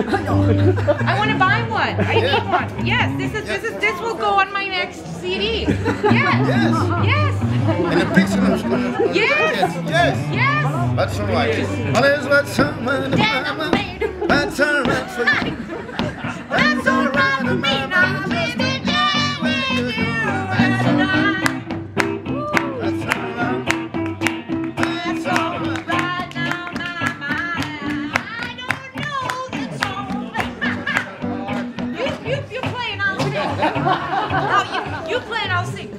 I want to buy one. I need one. Yes, this is this is this will go on my next CD. Yes. Yes. Yes. And the picture. Yes. Yes. Yes. Yes. That's all right. Well, there's what's someone That's all right for you. You, you play and I'll sing.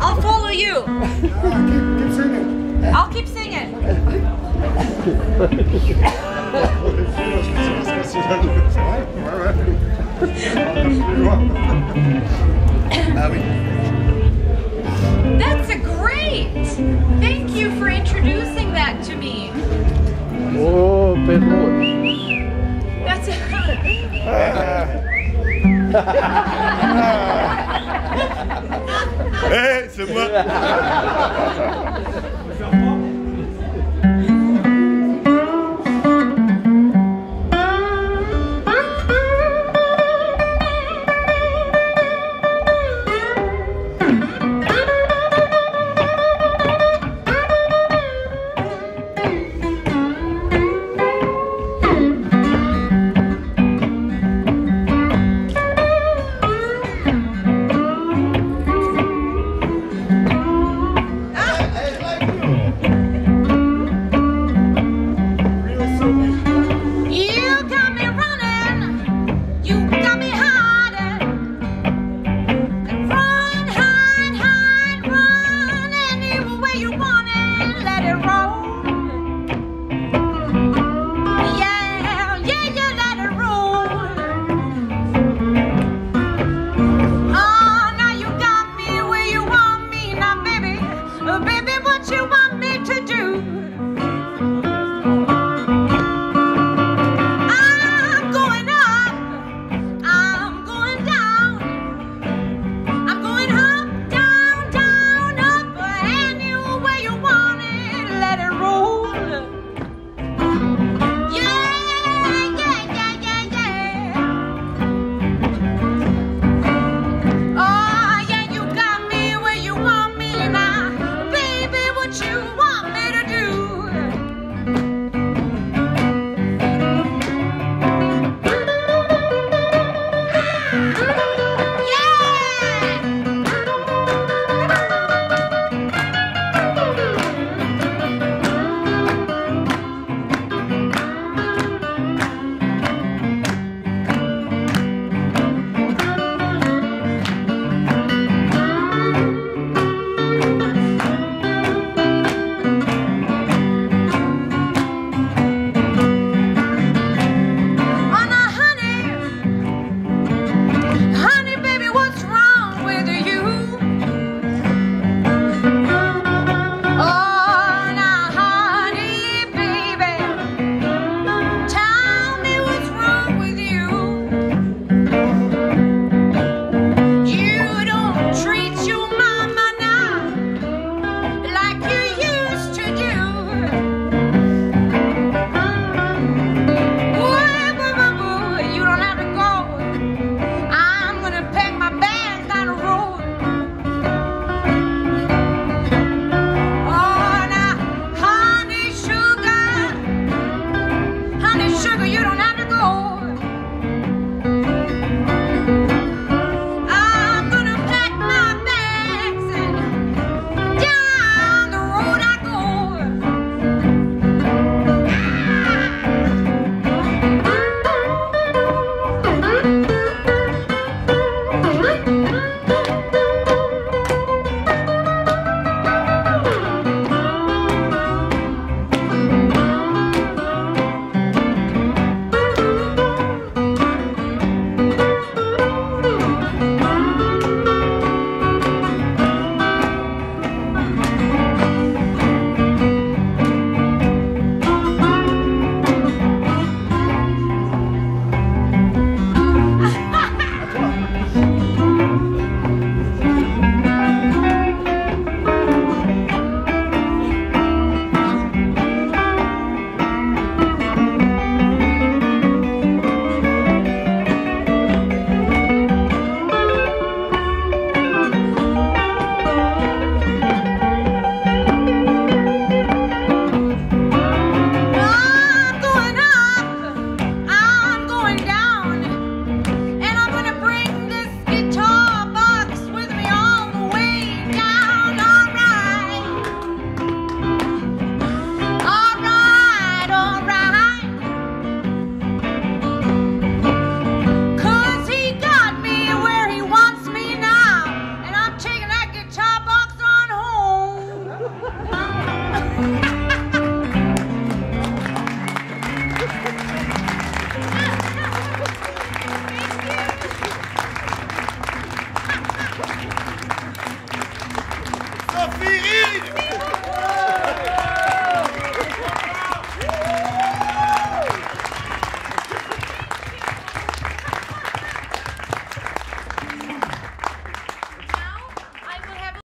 I'll follow you. Keep singing. I'll keep singing. Hey, c'est moi.